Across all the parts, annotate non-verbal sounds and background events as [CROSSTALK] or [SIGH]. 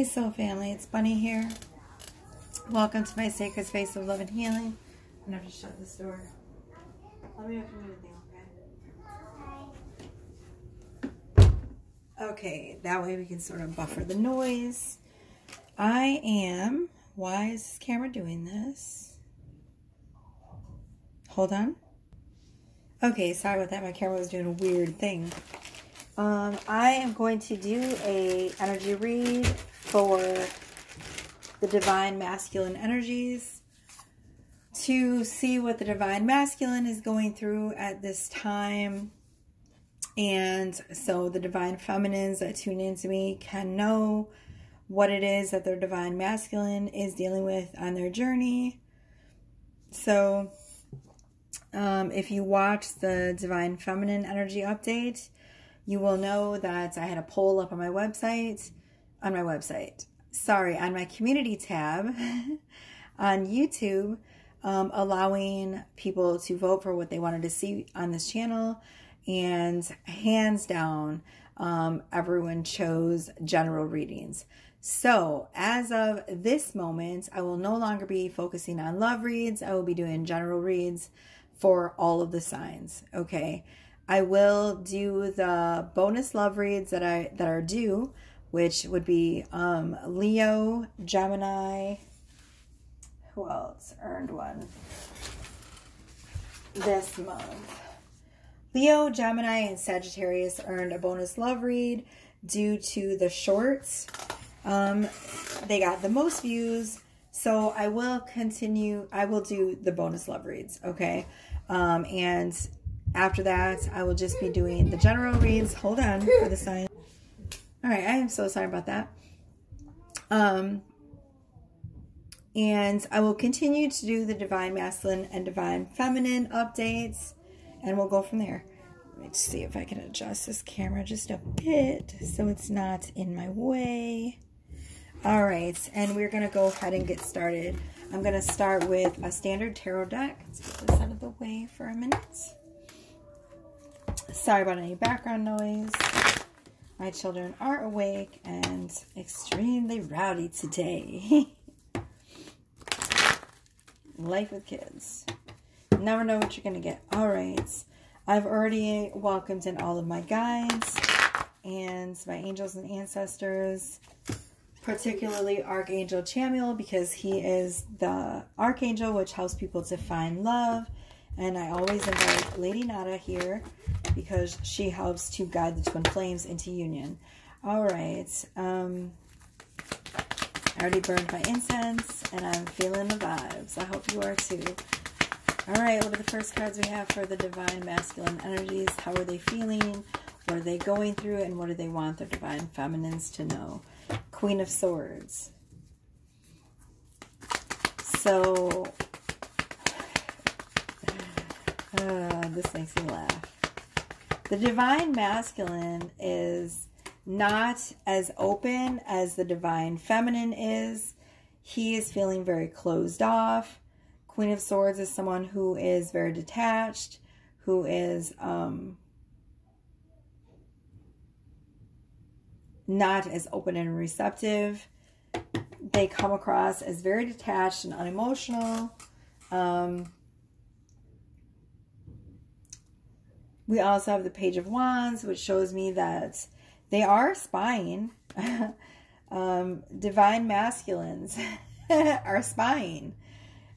Hey Soul Family, it's Bunny here. Welcome to my Sacred Space of Love and Healing. I'm gonna have to shut this door. Let me you okay? Okay, that way we can sort of buffer the noise. I am, why is this camera doing this? Hold on. Okay, sorry about that. My camera was doing a weird thing. Um, I am going to do a energy read for the divine masculine energies to see what the divine masculine is going through at this time. And so the divine feminines that tune into me can know what it is that their divine masculine is dealing with on their journey. So um, if you watch the divine feminine energy update, you will know that I had a poll up on my website, on my website, sorry, on my community tab [LAUGHS] on YouTube, um, allowing people to vote for what they wanted to see on this channel. And hands down, um, everyone chose general readings. So, as of this moment, I will no longer be focusing on love reads. I will be doing general reads for all of the signs. Okay. I will do the bonus love reads that I that are due, which would be um, Leo, Gemini. Who else earned one this month? Leo, Gemini, and Sagittarius earned a bonus love read due to the shorts. Um, they got the most views, so I will continue. I will do the bonus love reads, okay? Um, and after that, I will just be doing the general reads. Hold on for the sign. All right, I am so sorry about that. Um, and I will continue to do the divine masculine and divine feminine updates, and we'll go from there. Let me see if I can adjust this camera just a bit so it's not in my way. All right, and we're going to go ahead and get started. I'm going to start with a standard tarot deck. Let's get this out of the way for a minute. Sorry about any background noise. My children are awake and extremely rowdy today. [LAUGHS] Life with kids. Never know what you're going to get. All right. I've already welcomed in all of my guides and my angels and ancestors, particularly Archangel Chamuel, because he is the archangel which helps people to find love. And I always invite Lady Nada here because she helps to guide the twin flames into union. All right. Um, I already burned my incense and I'm feeling the vibes. I hope you are too. All right, what are the first cards we have for the divine masculine energies? How are they feeling? What are they going through? And what do they want their divine feminines to know? Queen of Swords. So, uh, this makes me laugh. The divine masculine is not as open as the divine feminine is. He is feeling very closed off. Queen of Swords is someone who is very detached, who is um, not as open and receptive. They come across as very detached and unemotional. Um, We also have the Page of Wands, which shows me that they are spying. [LAUGHS] um, divine masculines [LAUGHS] are spying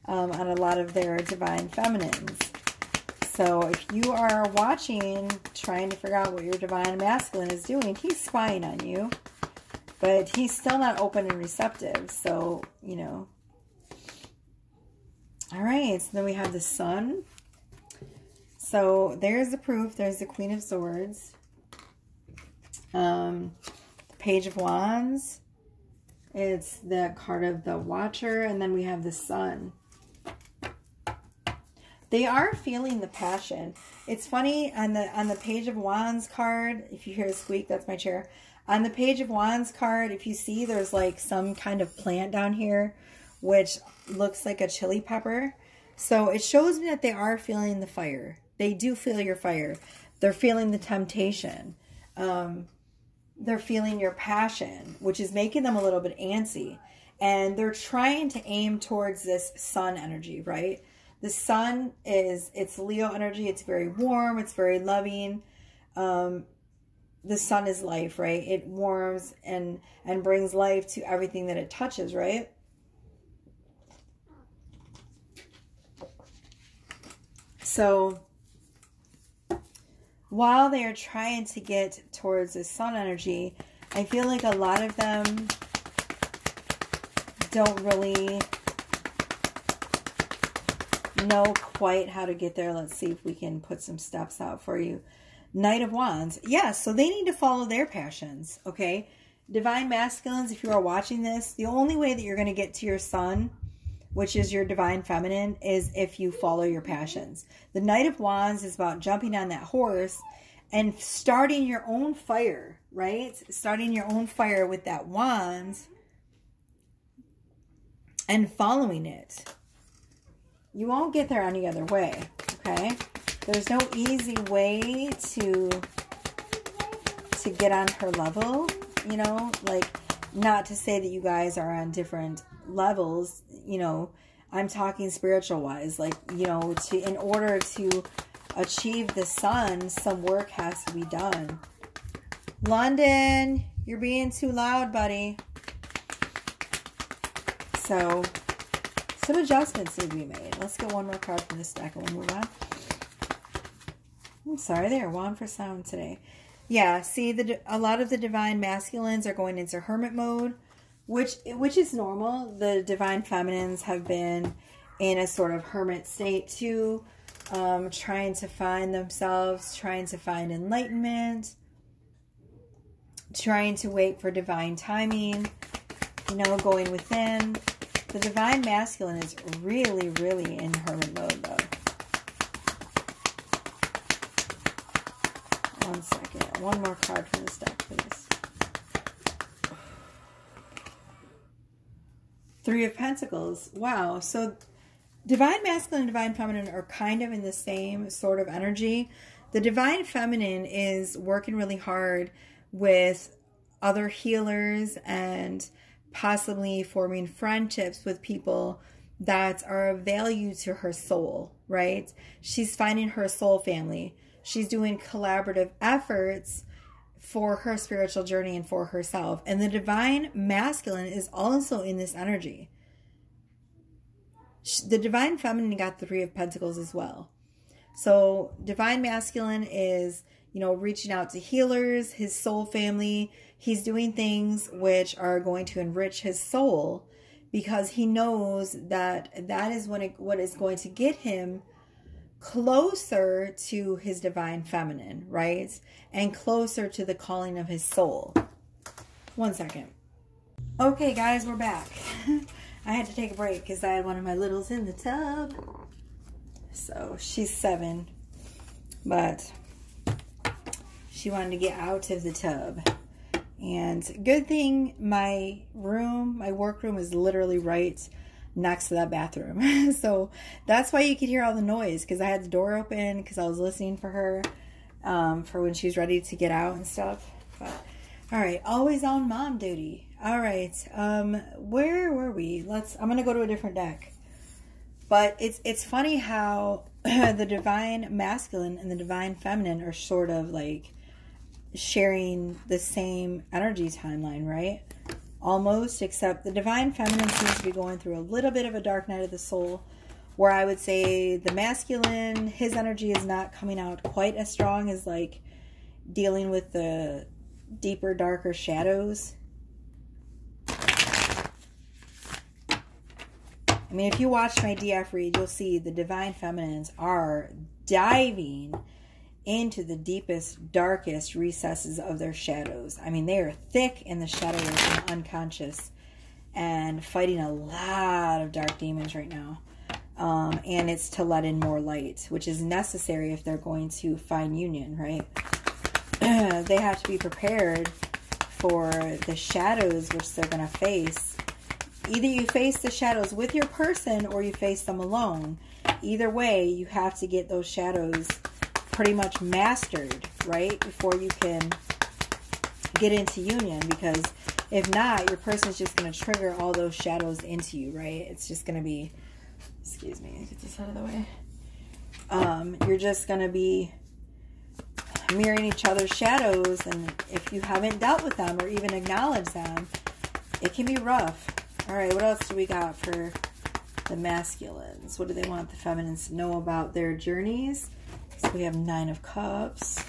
um, on a lot of their divine feminines. So if you are watching, trying to figure out what your divine masculine is doing, he's spying on you. But he's still not open and receptive. So, you know. All right. So then we have the sun. So there's the proof. There's the Queen of Swords. Um, the Page of Wands. It's the card of the Watcher. And then we have the Sun. They are feeling the passion. It's funny on the on the Page of Wands card, if you hear a squeak, that's my chair. On the Page of Wands card, if you see there's like some kind of plant down here, which looks like a chili pepper. So it shows me that they are feeling the fire. They do feel your fire. They're feeling the temptation. Um, they're feeling your passion, which is making them a little bit antsy. And they're trying to aim towards this sun energy, right? The sun is, it's Leo energy. It's very warm. It's very loving. Um, the sun is life, right? It warms and, and brings life to everything that it touches, right? So while they are trying to get towards the sun energy, I feel like a lot of them don't really know quite how to get there. Let's see if we can put some steps out for you. Knight of Wands. Yes, yeah, so they need to follow their passions, okay? Divine Masculines, if you are watching this, the only way that you're going to get to your sun, which is your Divine Feminine, is if you follow your passions. The Knight of Wands is about jumping on that horse and starting your own fire, right? Starting your own fire with that Wands and following it. You won't get there any other way, okay? There's no easy way to to get on her level, you know, like not to say that you guys are on different levels, you know, I'm talking spiritual wise, like, you know, to in order to achieve the sun, some work has to be done. London, you're being too loud, buddy. So, some adjustments need to be made. Let's get one more card from this deck and we'll move on. I'm sorry, they are one for sound today. Yeah, see, the a lot of the divine masculines are going into hermit mode, which which is normal. The divine feminines have been in a sort of hermit state too, um, trying to find themselves, trying to find enlightenment, trying to wait for divine timing, you know, going within. The divine masculine is really, really in hermit mode though. One second. One more card from this deck, please. Three of Pentacles. Wow. So Divine Masculine and Divine Feminine are kind of in the same sort of energy. The Divine Feminine is working really hard with other healers and possibly forming friendships with people that are of value to her soul, right? She's finding her soul family. She's doing collaborative efforts for her spiritual journey and for herself. And the divine masculine is also in this energy. The divine feminine got the three of pentacles as well. So divine masculine is, you know, reaching out to healers, his soul family. He's doing things which are going to enrich his soul because he knows that that is what, it, what is going to get him closer to his divine feminine, right? And closer to the calling of his soul. One second. Okay, guys, we're back. [LAUGHS] I had to take a break because I had one of my littles in the tub. So she's seven, but she wanted to get out of the tub. And good thing my room, my workroom is literally right next to that bathroom. [LAUGHS] so that's why you could hear all the noise because I had the door open because I was listening for her um, for when she's ready to get out and stuff. But all right, always on mom duty. All right, um, where were we? Let's. I'm gonna go to a different deck. But it's it's funny how [CLEARS THROAT] the divine masculine and the divine feminine are sort of like sharing the same energy timeline, right? Almost, except the divine feminine seems to be going through a little bit of a dark night of the soul, where I would say the masculine, his energy is not coming out quite as strong as like dealing with the deeper, darker shadows. I mean, if you watch my DF read, you'll see the divine feminines are diving into the deepest, darkest recesses of their shadows. I mean, they are thick in the shadows and unconscious and fighting a lot of dark demons right now. Um, and it's to let in more light, which is necessary if they're going to find union, right? [CLEARS THROAT] they have to be prepared for the shadows which they're going to face. Either you face the shadows with your person or you face them alone. Either way, you have to get those shadows pretty much mastered, right? Before you can get into union because if not, your person's just going to trigger all those shadows into you, right? It's just going to be, excuse me, get this out of the way. Um, you're just going to be mirroring each other's shadows. And if you haven't dealt with them or even acknowledged them, it can be rough. All right, what else do we got for the masculines? What do they want the feminines to know about their journeys? So we have Nine of Cups.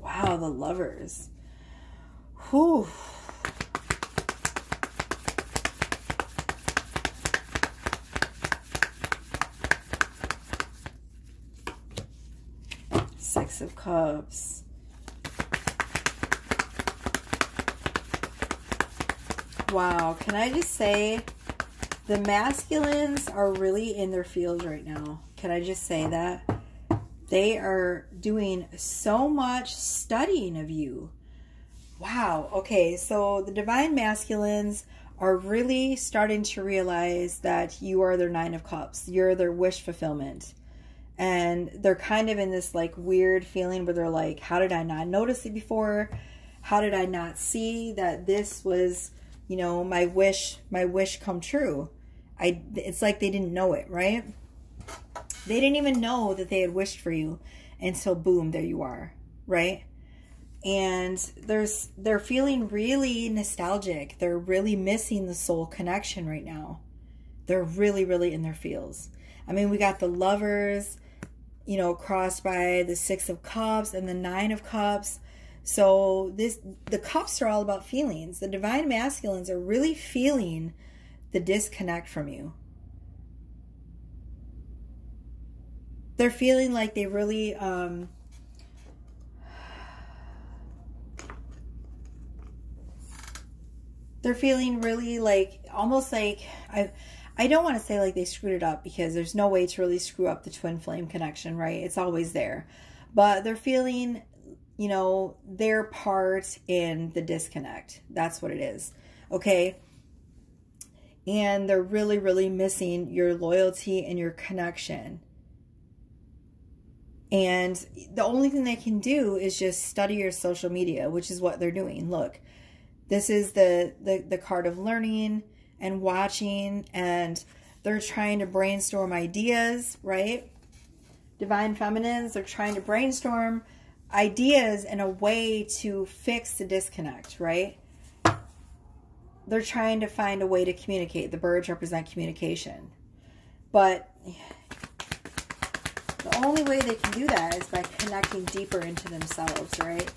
Wow, the lovers. Whew. Six of Cups. Wow, can I just say the masculines are really in their fields right now. Can I just say that? They are doing so much studying of you. Wow. Okay, so the divine masculines are really starting to realize that you are their nine of cups. You're their wish fulfillment. And they're kind of in this like weird feeling where they're like, how did I not notice it before? How did I not see that this was you know, my wish, my wish come true. I, it's like they didn't know it, right? They didn't even know that they had wished for you until boom, there you are, right? And there's, they're feeling really nostalgic. They're really missing the soul connection right now. They're really, really in their feels. I mean, we got the lovers, you know, crossed by the six of cups and the nine of cups so this the cups are all about feelings. The divine masculines are really feeling the disconnect from you. They're feeling like they really um they're feeling really like almost like I I don't want to say like they screwed it up because there's no way to really screw up the twin flame connection, right? It's always there. But they're feeling you know, their part in the disconnect. That's what it is. Okay. And they're really, really missing your loyalty and your connection. And the only thing they can do is just study your social media, which is what they're doing. Look, this is the, the, the card of learning and watching, and they're trying to brainstorm ideas, right? Divine feminines, they're trying to brainstorm ideas and a way to fix the disconnect, right? They're trying to find a way to communicate. The birds represent communication. But the only way they can do that is by connecting deeper into themselves, right?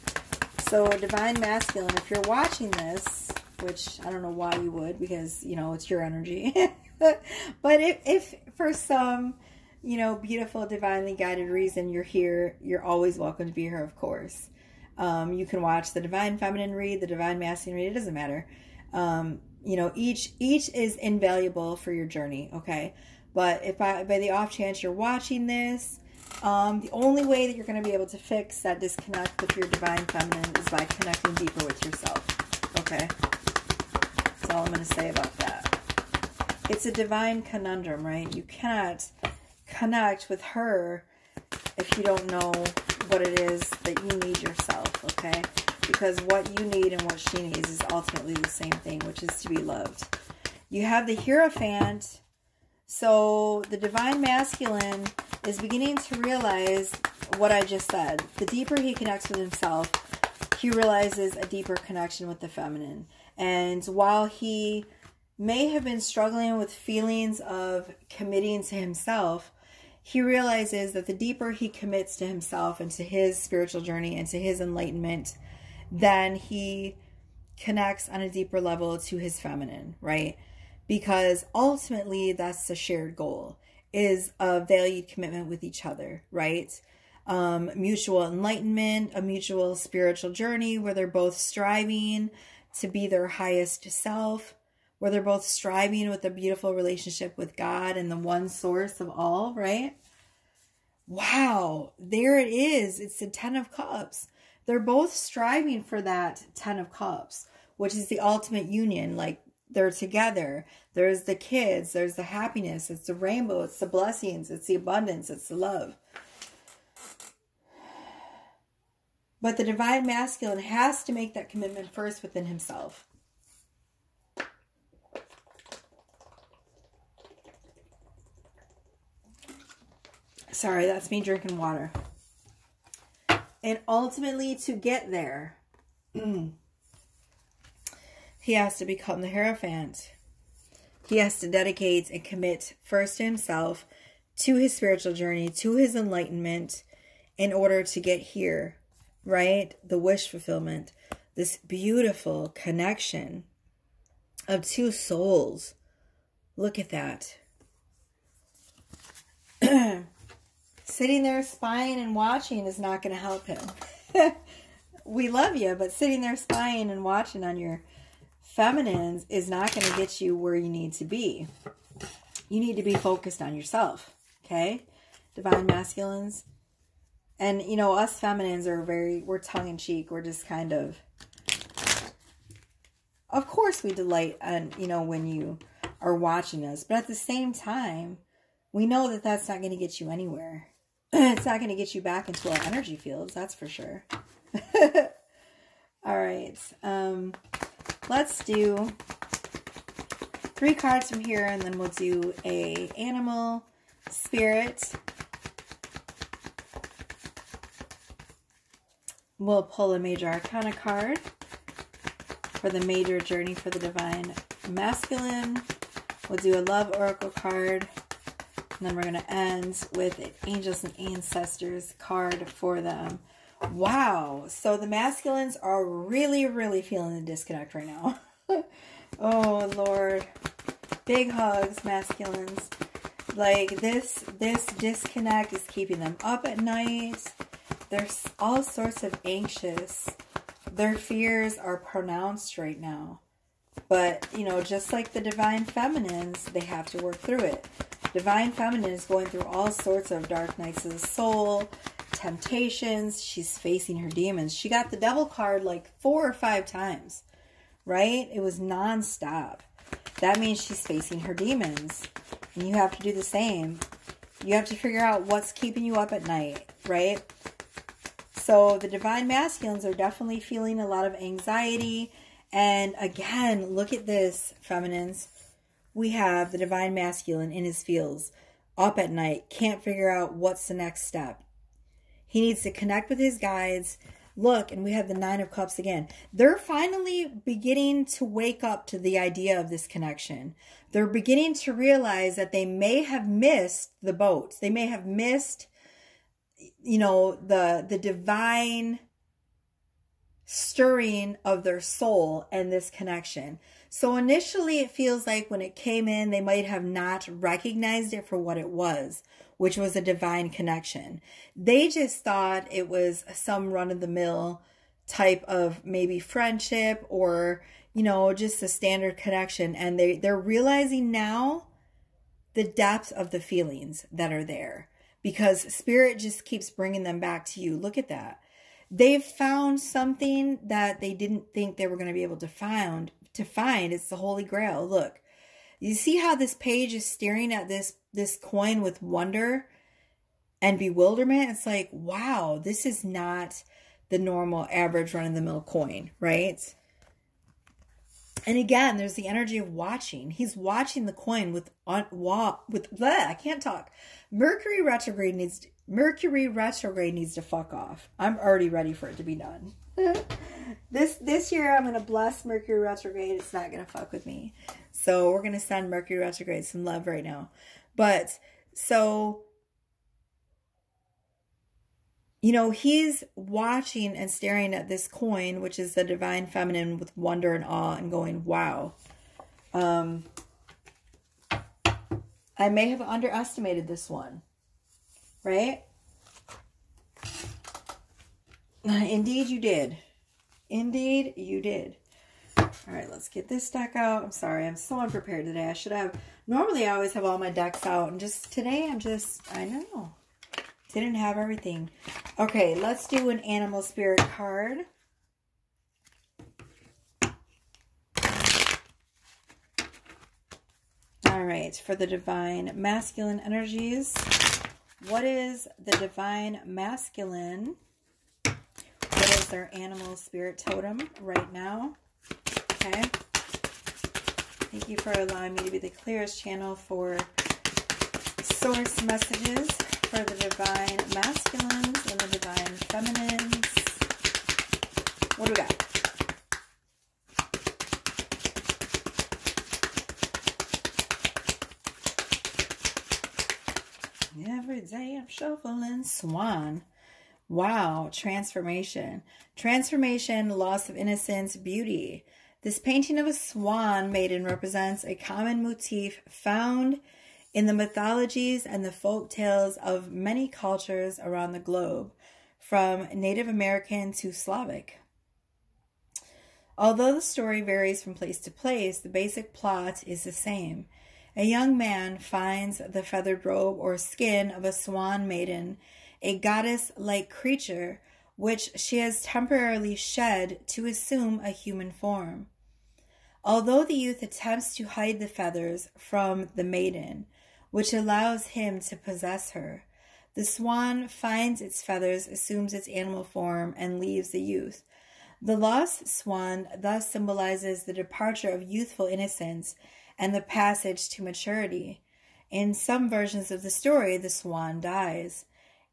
So divine masculine, if you're watching this, which I don't know why you would because, you know, it's your energy. [LAUGHS] but if, if for some you know, beautiful, divinely guided reason you're here, you're always welcome to be here, of course. Um, you can watch the divine feminine read, the divine masculine read, it doesn't matter. Um, you know, each each is invaluable for your journey, okay? But if by, by the off chance you're watching this, um, the only way that you're going to be able to fix that disconnect with your divine feminine is by connecting deeper with yourself, okay? That's all I'm going to say about that. It's a divine conundrum, right? You cannot connect with her if you don't know what it is that you need yourself, okay? Because what you need and what she needs is ultimately the same thing, which is to be loved. You have the Hierophant. So the Divine Masculine is beginning to realize what I just said. The deeper he connects with himself, he realizes a deeper connection with the feminine. And while he may have been struggling with feelings of committing to himself, he realizes that the deeper he commits to himself and to his spiritual journey and to his enlightenment, then he connects on a deeper level to his feminine, right? Because ultimately that's the shared goal is a valued commitment with each other, right? Um, mutual enlightenment, a mutual spiritual journey where they're both striving to be their highest self, where they're both striving with a beautiful relationship with God and the one source of all, right? Wow, there it is. It's the 10 of cups. They're both striving for that 10 of cups, which is the ultimate union. Like they're together. There's the kids, there's the happiness, it's the rainbow, it's the blessings, it's the abundance, it's the love. But the divine masculine has to make that commitment first within himself. Sorry, that's me drinking water. And ultimately, to get there, [CLEARS THROAT] he has to become the Hierophant. He has to dedicate and commit first to himself, to his spiritual journey, to his enlightenment, in order to get here, right? The wish fulfillment, this beautiful connection of two souls. Look at that. [CLEARS THROAT] sitting there spying and watching is not going to help him. [LAUGHS] we love you, but sitting there spying and watching on your feminines is not going to get you where you need to be. You need to be focused on yourself, okay? Divine masculines. And, you know, us feminines are very, we're tongue in cheek. We're just kind of, of course, we delight on, you know, when you are watching us. But at the same time, we know that that's not going to get you anywhere. [CLEARS THROAT] it's not going to get you back into our energy fields, that's for sure. [LAUGHS] All right. Um, let's do three cards from here, and then we'll do a animal, spirit. We'll pull a major arcana card for the major journey for the divine masculine. We'll do a love oracle card and then we're going to end with Angels and Ancestors card for them. Wow. So the masculines are really, really feeling the disconnect right now. [LAUGHS] oh, Lord. Big hugs, masculines. Like this, this disconnect is keeping them up at night. They're all sorts of anxious. Their fears are pronounced right now. But, you know, just like the divine feminines, they have to work through it. Divine Feminine is going through all sorts of dark nights of the soul, temptations. She's facing her demons. She got the devil card like four or five times, right? It was nonstop. That means she's facing her demons. And you have to do the same. You have to figure out what's keeping you up at night, right? So the divine masculines are definitely feeling a lot of anxiety. And again, look at this, feminines we have the divine masculine in his fields, up at night, can't figure out what's the next step. He needs to connect with his guides. Look, and we have the Nine of Cups again. They're finally beginning to wake up to the idea of this connection. They're beginning to realize that they may have missed the boats. They may have missed, you know, the the divine stirring of their soul and this connection. So initially, it feels like when it came in, they might have not recognized it for what it was, which was a divine connection. They just thought it was some run of the mill type of maybe friendship or, you know, just a standard connection. And they, they're realizing now the depth of the feelings that are there because spirit just keeps bringing them back to you. Look at that. They've found something that they didn't think they were going to be able to find to find. It's the Holy Grail. Look, you see how this page is staring at this this coin with wonder and bewilderment? It's like, wow, this is not the normal average run of the mill coin, right? And again, there's the energy of watching. He's watching the coin with on with bleh, I can't talk. Mercury retrograde needs Mercury retrograde needs to fuck off. I'm already ready for it to be done. [LAUGHS] this this year I'm gonna bless Mercury retrograde. It's not gonna fuck with me. So we're gonna send Mercury retrograde some love right now. But so you know, he's watching and staring at this coin, which is the divine feminine with wonder and awe and going, wow. Um I may have underestimated this one. Right? [LAUGHS] Indeed, you did. Indeed, you did. All right, let's get this deck out. I'm sorry, I'm so unprepared today. I should have, normally I always have all my decks out, and just today I'm just, I know, didn't have everything. Okay, let's do an animal spirit card. All right, for the divine masculine energies, what is the divine masculine? What is their animal spirit totem right now? Okay. Thank you for allowing me to be the clearest channel for source messages for the divine masculines and the divine feminines. What do we got? Every day I'm shuffling swan. Wow, transformation. Transformation, loss of innocence, beauty. This painting of a swan maiden represents a common motif found in the mythologies and the folk tales of many cultures around the globe, from Native American to Slavic. Although the story varies from place to place, the basic plot is the same. A young man finds the feathered robe or skin of a swan maiden, a goddess like creature, which she has temporarily shed to assume a human form. Although the youth attempts to hide the feathers from the maiden, which allows him to possess her, the swan finds its feathers, assumes its animal form, and leaves the youth. The lost swan thus symbolizes the departure of youthful innocence and the passage to maturity. In some versions of the story, the swan dies.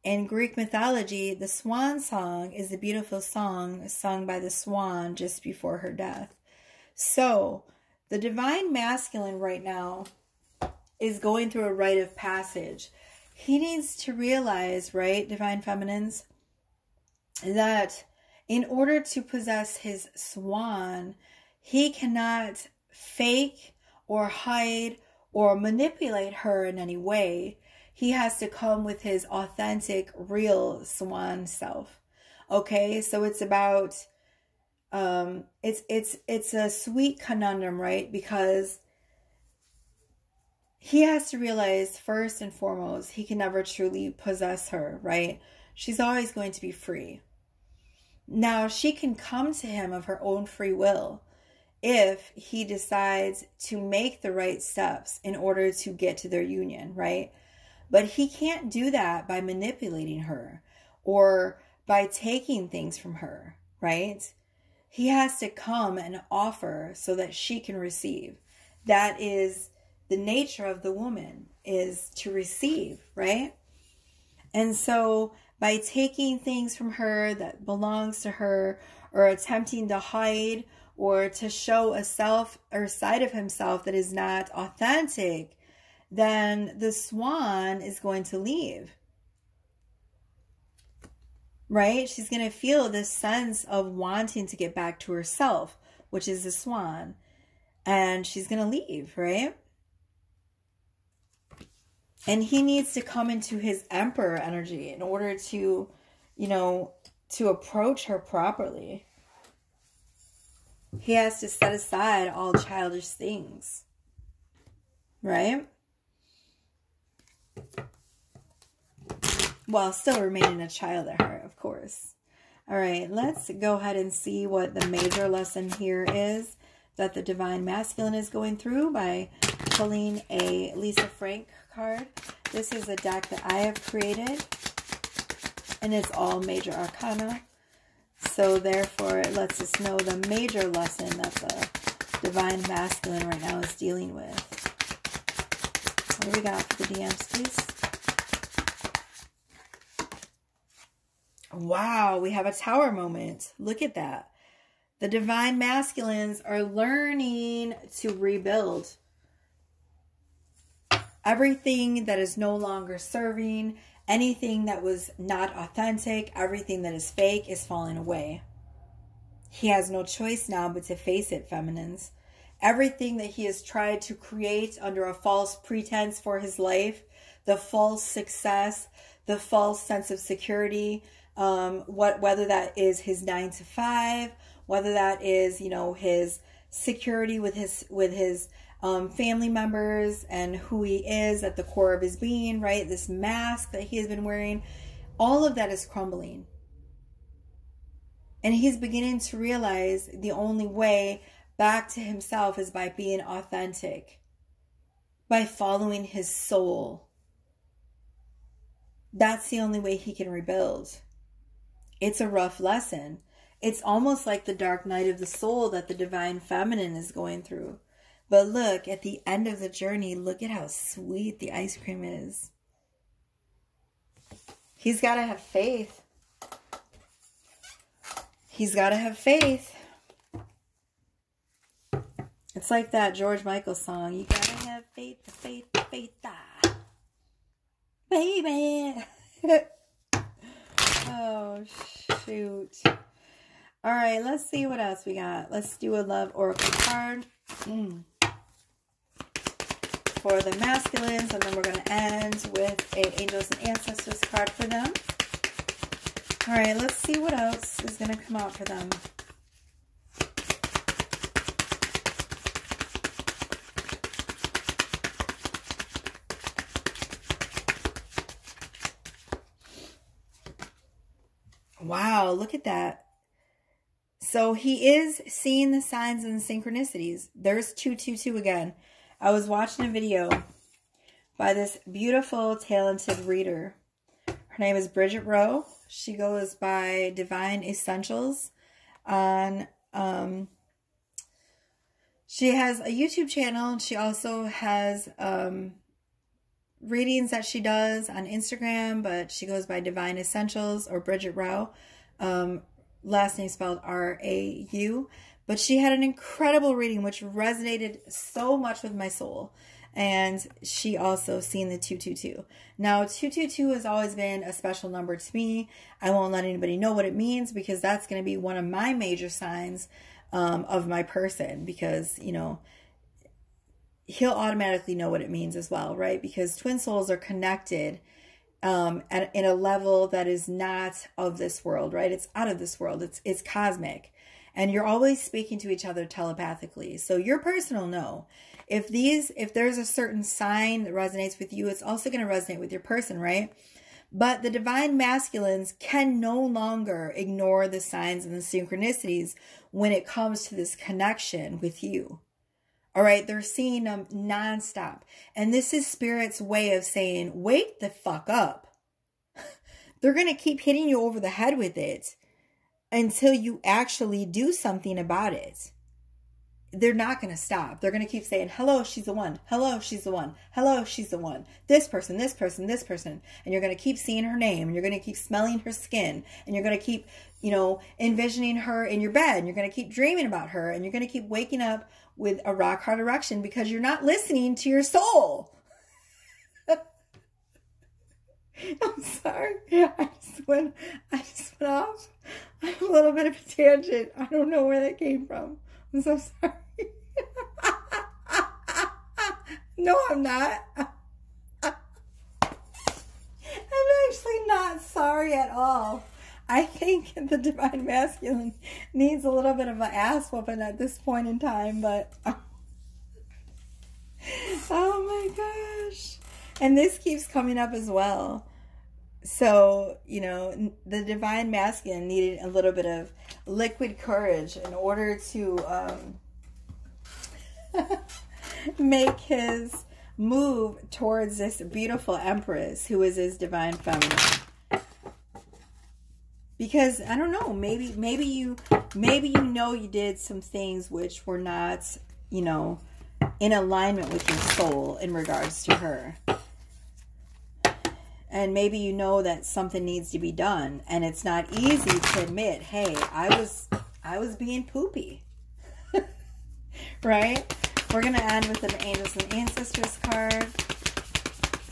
In Greek mythology, the swan song is a beautiful song sung by the swan just before her death. So, the divine masculine right now is going through a rite of passage. He needs to realize, right, divine feminines, that in order to possess his swan, he cannot fake or hide or manipulate her in any way. He has to come with his authentic, real swan self. Okay, so it's about um it's it's it's a sweet conundrum, right? Because he has to realize first and foremost he can never truly possess her, right? She's always going to be free. Now she can come to him of her own free will if he decides to make the right steps in order to get to their union, right? But he can't do that by manipulating her or by taking things from her, right? He has to come and offer so that she can receive. That is the nature of the woman is to receive, right? And so by taking things from her that belongs to her or attempting to hide or to show a self or side of himself that is not authentic, then the swan is going to leave. Right? She's going to feel this sense of wanting to get back to herself, which is the swan. And she's going to leave, right? And he needs to come into his emperor energy in order to, you know, to approach her properly. He has to set aside all childish things. Right? While still remaining a child at heart, of course. All right, let's go ahead and see what the major lesson here is that the Divine Masculine is going through by pulling a Lisa Frank card. This is a deck that I have created, and it's all major arcana. So therefore, it lets us know the major lesson that the divine masculine right now is dealing with. What do we got for the DMs, please? Wow, we have a tower moment. Look at that. The divine masculines are learning to rebuild. Everything that is no longer serving Anything that was not authentic, everything that is fake is falling away. He has no choice now but to face it, feminines. Everything that he has tried to create under a false pretense for his life, the false success, the false sense of security, um, what whether that is his nine to five, whether that is you know his security with his with his um, family members and who he is at the core of his being, right? This mask that he has been wearing, all of that is crumbling. And he's beginning to realize the only way back to himself is by being authentic. by following his soul. That's the only way he can rebuild. It's a rough lesson. It's almost like the dark night of the soul that the divine feminine is going through. But look, at the end of the journey, look at how sweet the ice cream is. He's got to have faith. He's got to have faith. It's like that George Michael song. You gotta have faith, faith, faith, ah. baby. [LAUGHS] oh shoot! All right, let's see what else we got. Let's do a love oracle card mm. For the masculines, and then we're gonna end with a angels and ancestors card for them. All right, let's see what else is gonna come out for them. Wow, look at that. So he is seeing the signs and synchronicities. There's 222 again. I was watching a video by this beautiful, talented reader. Her name is Bridget Rau. She goes by Divine Essentials on um she has a YouTube channel. and She also has um readings that she does on Instagram, but she goes by Divine Essentials or Bridget Rau. Um, last name spelled R A U. But she had an incredible reading which resonated so much with my soul. And she also seen the 222. Now, 222 has always been a special number to me. I won't let anybody know what it means because that's going to be one of my major signs um, of my person because, you know, he'll automatically know what it means as well, right? Because twin souls are connected um, at, in a level that is not of this world, right? It's out of this world. It's it's cosmic, and you're always speaking to each other telepathically. So your personal no. if these if there's a certain sign that resonates with you, it's also going to resonate with your person, right? But the divine masculines can no longer ignore the signs and the synchronicities when it comes to this connection with you. All right, they're seeing them nonstop. And this is Spirit's way of saying, wake the fuck up. [LAUGHS] they're going to keep hitting you over the head with it until you actually do something about it. They're not going to stop. They're going to keep saying, hello, she's the one. Hello, she's the one. Hello, she's the one. This person, this person, this person. And you're going to keep seeing her name and you're going to keep smelling her skin and you're going to keep, you know, envisioning her in your bed and you're going to keep dreaming about her and you're going to keep waking up with a rock hard erection because you're not listening to your soul. [LAUGHS] I'm sorry. I just went I just went off a little bit of a tangent. I don't know where that came from. I'm so sorry. [LAUGHS] no, I'm not. [LAUGHS] I'm actually not sorry at all. I think the divine masculine needs a little bit of an ass whooping at this point in time, but oh my gosh. And this keeps coming up as well. So, you know, the divine masculine needed a little bit of liquid courage in order to um, [LAUGHS] make his move towards this beautiful empress who is his divine feminine because I don't know, maybe maybe you maybe you know you did some things which were not, you know, in alignment with your soul in regards to her. And maybe you know that something needs to be done and it's not easy to admit, "Hey, I was I was being poopy." [LAUGHS] right? We're to end with an Angels and Ancestors card,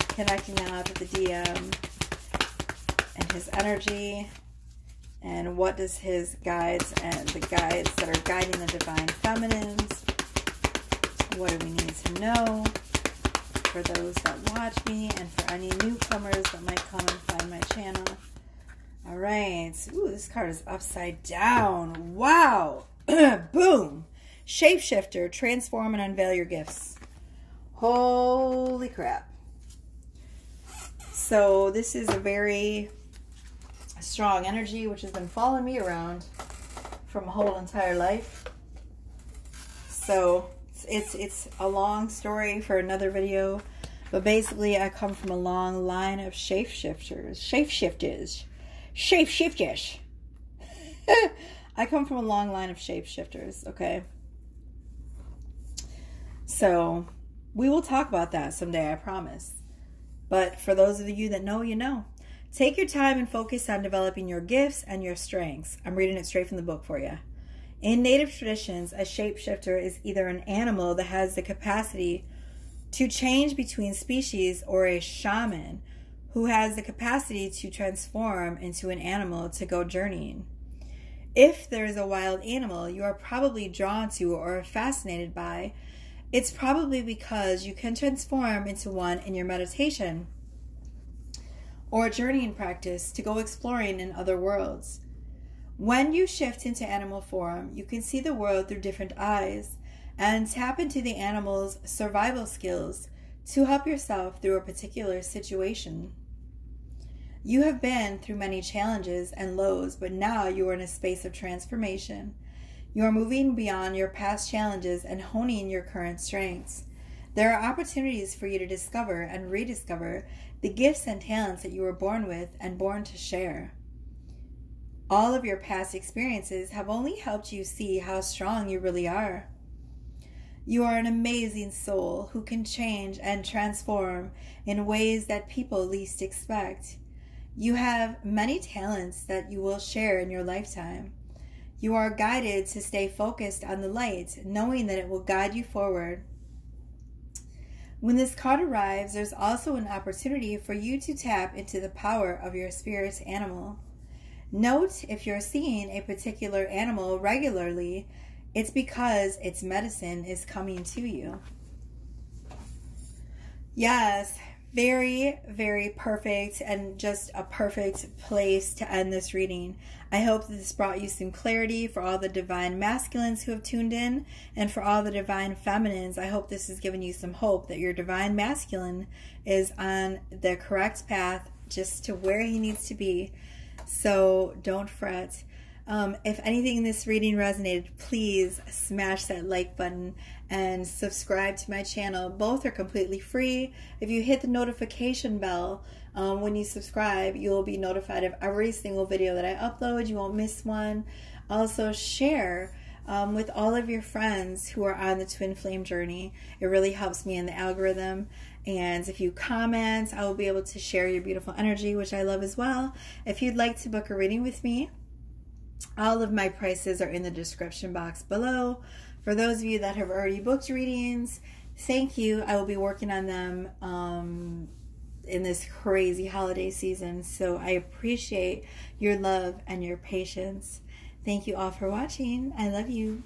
connecting now to the DM and his energy and what does his guides and the guides that are guiding the divine feminines what do we need to know for those that watch me and for any newcomers that might come and find my channel. All right. Ooh, this card is upside down. Wow. [CLEARS THROAT] Boom. Shapeshifter transform and unveil your gifts. Holy crap. So this is a very strong energy which has been following me around from a whole entire life. So It's, it's, a long story for another video. But basically, I come from a long line of shapeshifters. Shapeshifters. Shapeshifters. [LAUGHS] I come from a long line of shapeshifters, okay? So, we will talk about that someday, I promise. But for those of you that know, you know. Take your time and focus on developing your gifts and your strengths. I'm reading it straight from the book for you. In native traditions, a shapeshifter is either an animal that has the capacity to change between species or a shaman who has the capacity to transform into an animal to go journeying. If there is a wild animal you are probably drawn to or fascinated by, it's probably because you can transform into one in your meditation or journeying practice to go exploring in other worlds. When you shift into animal form, you can see the world through different eyes and tap into the animal's survival skills to help yourself through a particular situation. You have been through many challenges and lows, but now you are in a space of transformation. You are moving beyond your past challenges and honing your current strengths. There are opportunities for you to discover and rediscover the gifts and talents that you were born with and born to share. All of your past experiences have only helped you see how strong you really are. You are an amazing soul who can change and transform in ways that people least expect. You have many talents that you will share in your lifetime. You are guided to stay focused on the light, knowing that it will guide you forward. When this card arrives, there's also an opportunity for you to tap into the power of your spirit animal. Note if you're seeing a particular animal regularly, it's because its medicine is coming to you. Yes, very, very perfect and just a perfect place to end this reading. I hope this brought you some clarity for all the divine masculines who have tuned in, and for all the divine feminines. I hope this has given you some hope that your divine masculine is on the correct path just to where he needs to be. So don't fret. Um, if anything in this reading resonated, please smash that like button and subscribe to my channel. Both are completely free. If you hit the notification bell um, when you subscribe, you'll be notified of every single video that I upload. You won't miss one. Also, share um, with all of your friends who are on the twin flame journey. It really helps me in the algorithm. And if you comment, I will be able to share your beautiful energy, which I love as well. If you'd like to book a reading with me, all of my prices are in the description box below. For those of you that have already booked readings, thank you. I will be working on them um, in this crazy holiday season. So I appreciate your love and your patience. Thank you all for watching. I love you.